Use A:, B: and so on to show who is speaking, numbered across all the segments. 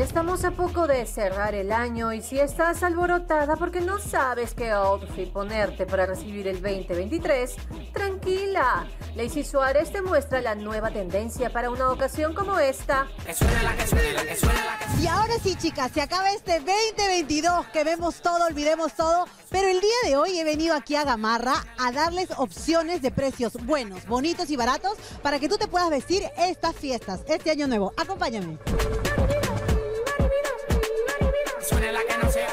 A: Ya estamos a poco de cerrar el año y si estás alborotada porque no sabes qué outfit ponerte para recibir el 2023, tranquila. Lacey Suárez te muestra la nueva tendencia para una ocasión como esta.
B: Y ahora sí, chicas, se acaba este 2022 que vemos todo, olvidemos todo. Pero el día de hoy he venido aquí a Gamarra a darles opciones de precios buenos, bonitos y baratos para que tú te puedas vestir estas fiestas, este año nuevo. Acompáñame.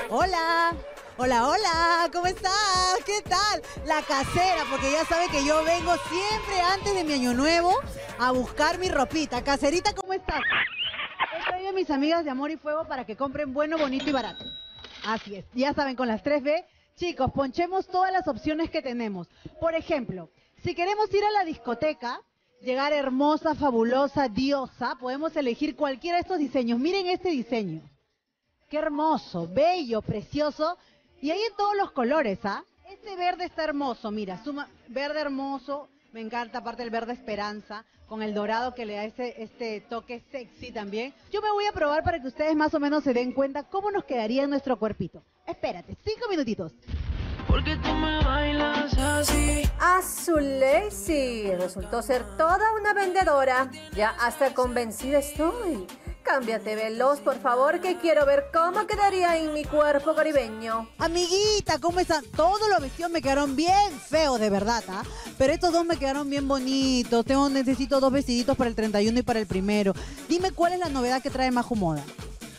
B: Hola. Hola, hola, ¿cómo estás? ¿Qué tal? La casera, porque ya sabe que yo vengo siempre antes de mi año nuevo a buscar mi ropita. Caserita, ¿cómo estás? He traído a mis amigas de Amor y Fuego para que compren bueno, bonito y barato. Así es, ya saben, con las 3B, chicos, ponchemos todas las opciones que tenemos. Por ejemplo, si queremos ir a la discoteca, llegar hermosa, fabulosa, diosa, podemos elegir cualquiera de estos diseños. Miren este diseño. Qué hermoso, bello, precioso. Y hay en todos los colores, ¿ah? Este verde está hermoso, mira, suma, verde hermoso, me encanta, aparte el verde esperanza, con el dorado que le da ese, este toque sexy también. Yo me voy a probar para que ustedes más o menos se den cuenta cómo nos quedaría en nuestro cuerpito. Espérate, cinco minutitos.
C: Porque tú me bailas así.
A: Azul Lacey resultó ser toda una vendedora. Ya hasta convencida estoy. Cámbiate veloz, por favor, que quiero ver cómo quedaría en mi cuerpo caribeño.
B: Amiguita, ¿cómo están? Todos los vestidos me quedaron bien feos, de verdad, ¿ah? Pero estos dos me quedaron bien bonitos. Tengo, necesito dos vestiditos para el 31 y para el primero. Dime cuál es la novedad que trae Majo Moda.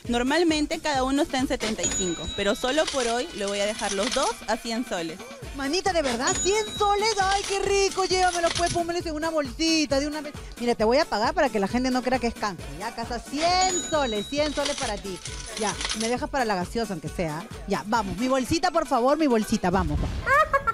D: Normalmente cada uno está en 75, pero solo por hoy le voy a dejar los dos a 100 soles.
B: Manita, ¿de verdad? ¿100 soles? ¡Ay, qué rico! Llévamelo, pues, pónmelos en una bolsita de una vez. Mira, te voy a pagar para que la gente no crea que es canje. Ya, casa, 100 soles, 100 soles para ti. Ya, me dejas para la gaseosa, aunque sea. Ya, vamos. Mi bolsita, por favor, mi bolsita, vamos.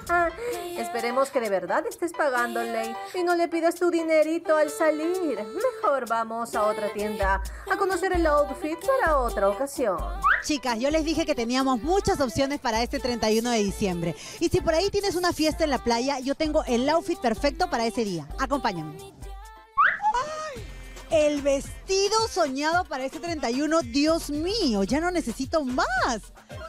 A: Esperemos que de verdad estés pagándole y no le pidas tu dinerito al salir. Mejor vamos a otra tienda a conocer el outfit para otra ocasión.
B: Chicas, yo les dije que teníamos muchas opciones para este 31 de diciembre. Y si por ahí tienes una fiesta en la playa, yo tengo el outfit perfecto para ese día. Acompáñame. El vestido soñado para este 31, Dios mío, ya no necesito más.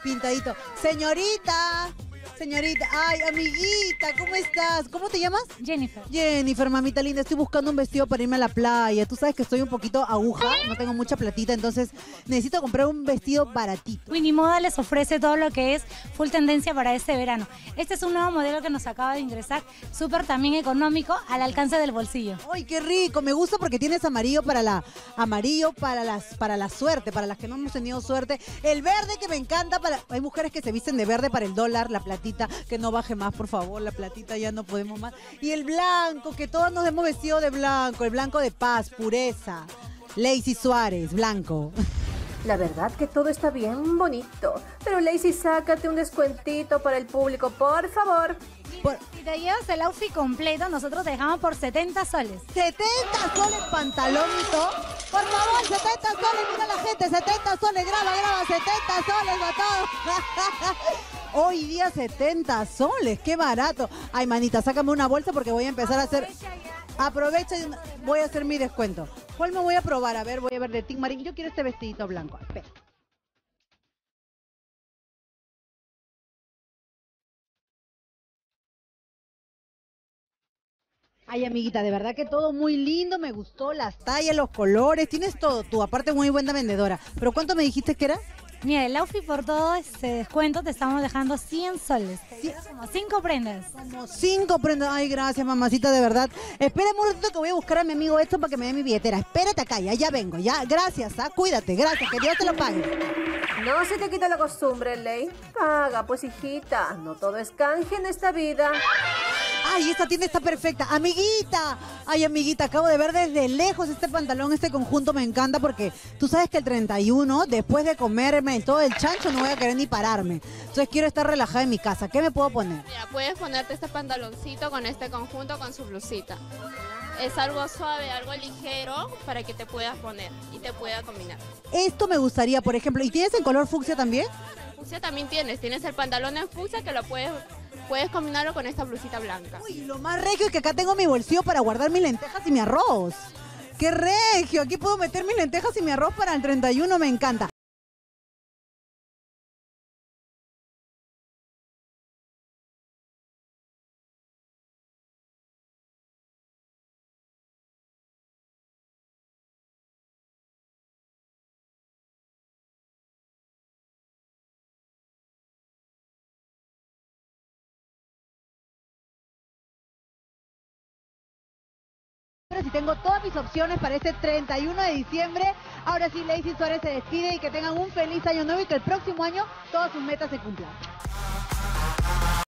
B: Pintadito. Señorita, Señorita, ay, amiguita, ¿cómo estás? ¿Cómo te llamas?
E: Jennifer.
B: Jennifer, mamita linda, estoy buscando un vestido para irme a la playa. Tú sabes que estoy un poquito aguja, no tengo mucha platita, entonces necesito comprar un vestido baratito.
E: Winnie Moda les ofrece todo lo que es full tendencia para este verano. Este es un nuevo modelo que nos acaba de ingresar, súper también económico, al alcance del bolsillo.
B: ¡Ay, qué rico! Me gusta porque tienes amarillo para la amarillo para las para la suerte, para las que no hemos tenido suerte. El verde que me encanta para hay mujeres que se visten de verde para el dólar, la platita que no baje más, por favor, la platita ya no podemos más. Y el blanco, que todos nos hemos vestido de blanco, el blanco de paz, pureza. Lacey Suárez, blanco.
A: La verdad que todo está bien bonito. Pero Lacey, sácate un descuentito para el público, por favor.
E: Si te llevas el outfit completo, nosotros te dejamos por 70 soles.
B: 70 soles pantalónito. Por favor, 70 soles, mira la gente, 70 soles, graba, graba, 70 soles a todos. Hoy día 70 soles, qué barato. Ay, manita, sácame una bolsa porque voy a empezar a hacer... Aprovecha y voy a hacer mi descuento. ¿Cuál me voy a probar? A ver, voy a ver de Tim Marín. Yo quiero este vestidito blanco. Espera. Ay, amiguita, de verdad que todo muy lindo, me gustó las tallas, los colores, tienes todo tú, aparte muy buena vendedora. ¿Pero cuánto me dijiste que era?
E: Mira, el outfit por todo este descuento te estamos dejando 100 soles. Como 5 prendas.
B: Como 5 prendas. Ay, gracias, mamacita, de verdad. Espérame un ratito que voy a buscar a mi amigo esto para que me dé mi billetera. Espérate acá, ya, ya vengo, ya. Gracias, ¿ah? Cuídate, gracias, que Dios te lo pague.
A: No se te quita la costumbre, Ley. Paga, pues, hijita. No todo es canje en esta vida.
B: Ay, esta tienda está perfecta. Amiguita. Ay, amiguita, acabo de ver desde lejos este pantalón, este conjunto me encanta porque tú sabes que el 31, después de comerme todo el chancho, no voy a querer ni pararme. Entonces quiero estar relajada en mi casa. ¿Qué me puedo poner?
F: Mira, puedes ponerte este pantaloncito con este conjunto con su blusita. Es algo suave, algo ligero para que te puedas poner y te pueda combinar.
B: Esto me gustaría, por ejemplo. ¿Y tienes en color fucsia también?
F: Fucsia también tienes. Tienes el pantalón en fucsia que lo puedes puedes combinarlo con esta blusita blanca.
B: Uy, lo más regio es que acá tengo mi bolsillo para guardar mis lentejas y mi arroz. ¡Qué regio! Aquí puedo meter mis lentejas y mi arroz para el 31, me encanta. Y tengo todas mis opciones para este 31 de diciembre. Ahora sí, Lacey Suárez se despide y que tengan un feliz año nuevo y que el próximo año todas sus metas se cumplan.